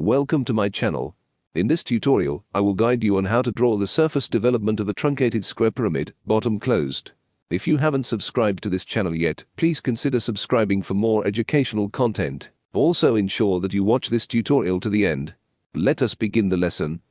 Welcome to my channel. In this tutorial, I will guide you on how to draw the surface development of a truncated square pyramid, bottom closed. If you haven't subscribed to this channel yet, please consider subscribing for more educational content. Also ensure that you watch this tutorial to the end. Let us begin the lesson.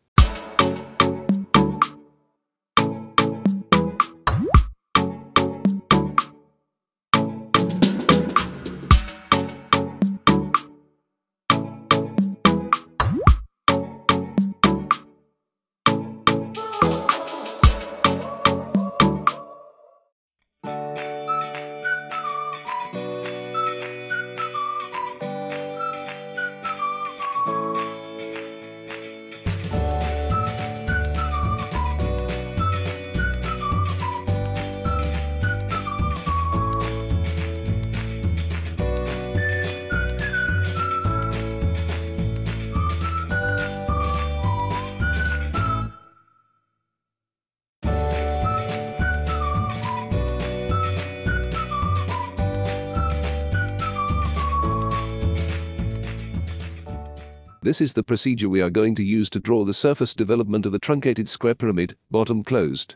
This is the procedure we are going to use to draw the surface development of a truncated square pyramid, bottom closed.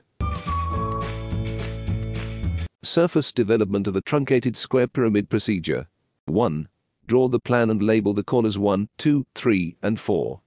Surface development of a truncated square pyramid procedure. 1. Draw the plan and label the corners 1, 2, 3, and 4.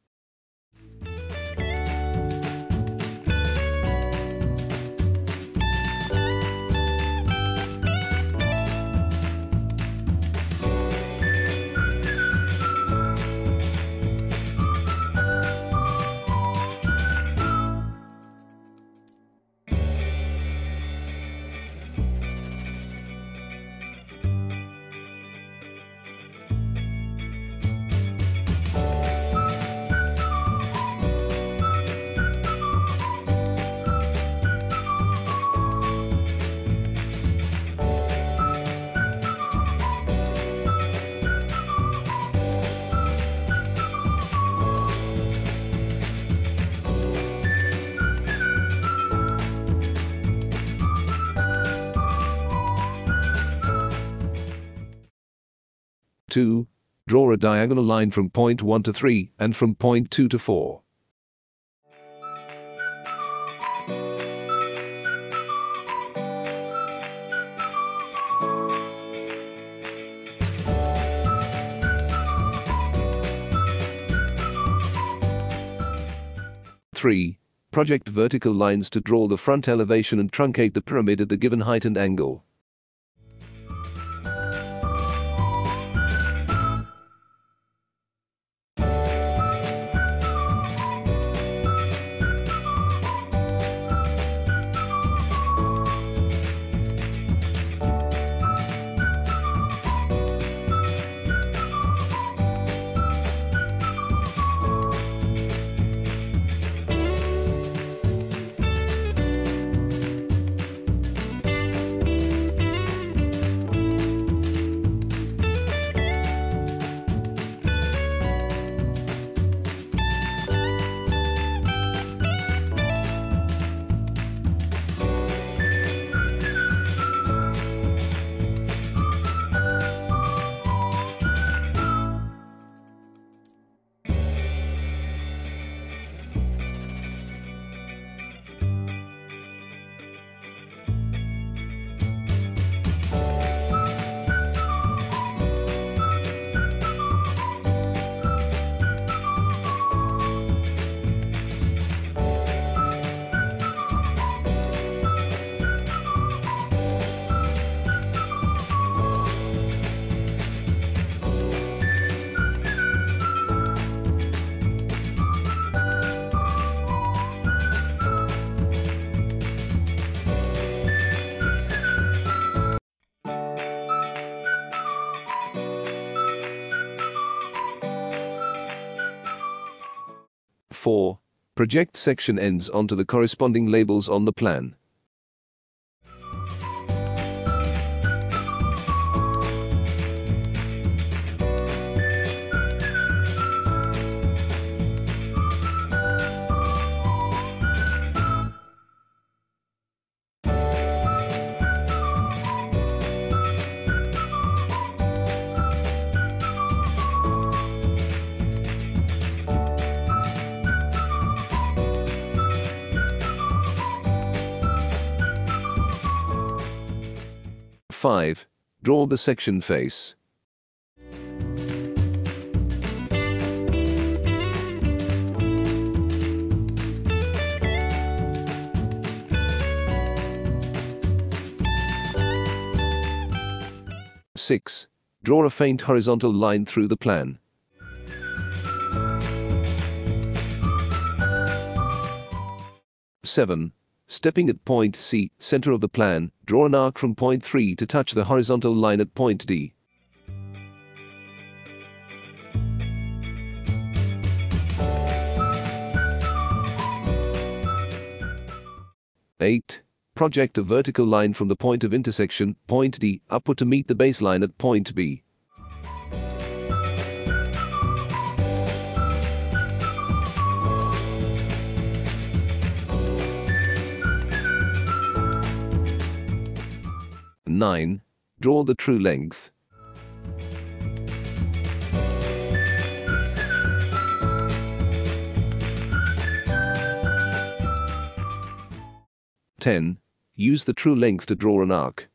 2. Draw a diagonal line from point 1 to 3 and from point 2 to 4. Three. Project vertical lines to draw the front elevation and truncate the pyramid at the given height and angle. 4. Project section ends onto the corresponding labels on the plan. 5. Draw the section face. Six. Draw a faint horizontal line through the plan. Seven. Stepping at point C, center of the plan, draw an arc from point 3 to touch the horizontal line at point D. Eight. Project a vertical line from the point of intersection, point D, upward to meet the baseline at point B. Nine. Draw the true length. Ten. Use the true length to draw an arc.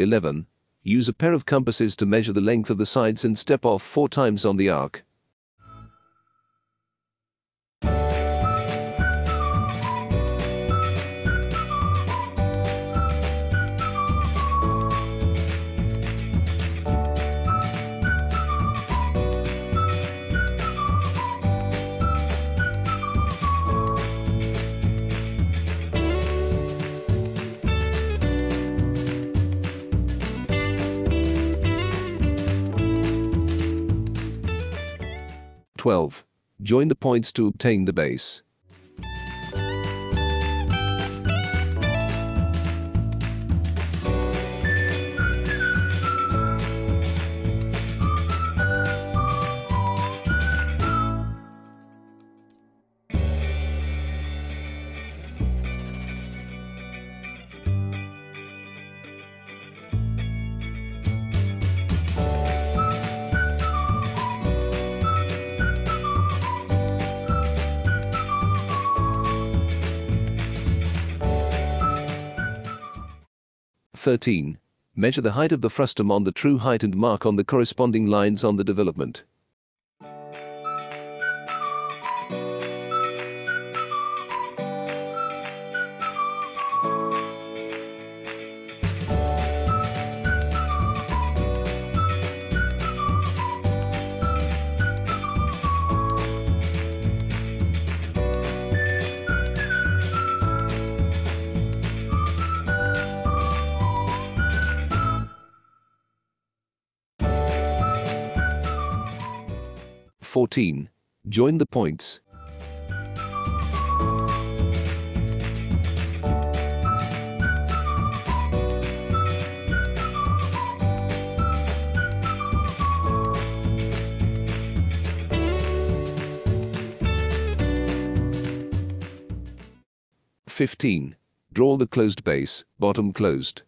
Eleven. Use a pair of compasses to measure the length of the sides and step off four times on the arc. 12. Join the points to obtain the base. Thirteen. Measure the height of the frustum on the true height and mark on the corresponding lines on the development. Fourteen. Join the points. Fifteen. Draw the closed base, bottom closed.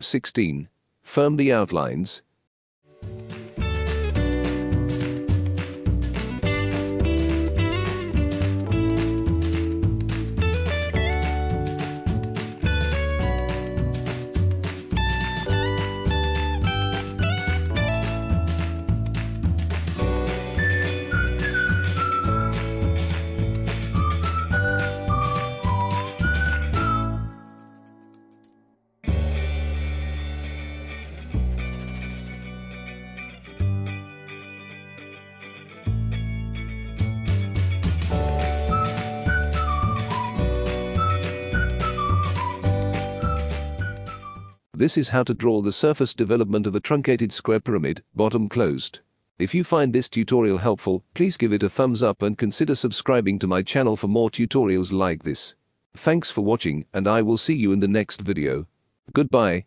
16. Firm the outlines. This is how to draw the surface development of a truncated square pyramid, bottom closed. If you find this tutorial helpful, please give it a thumbs up and consider subscribing to my channel for more tutorials like this. Thanks for watching and I will see you in the next video. Goodbye.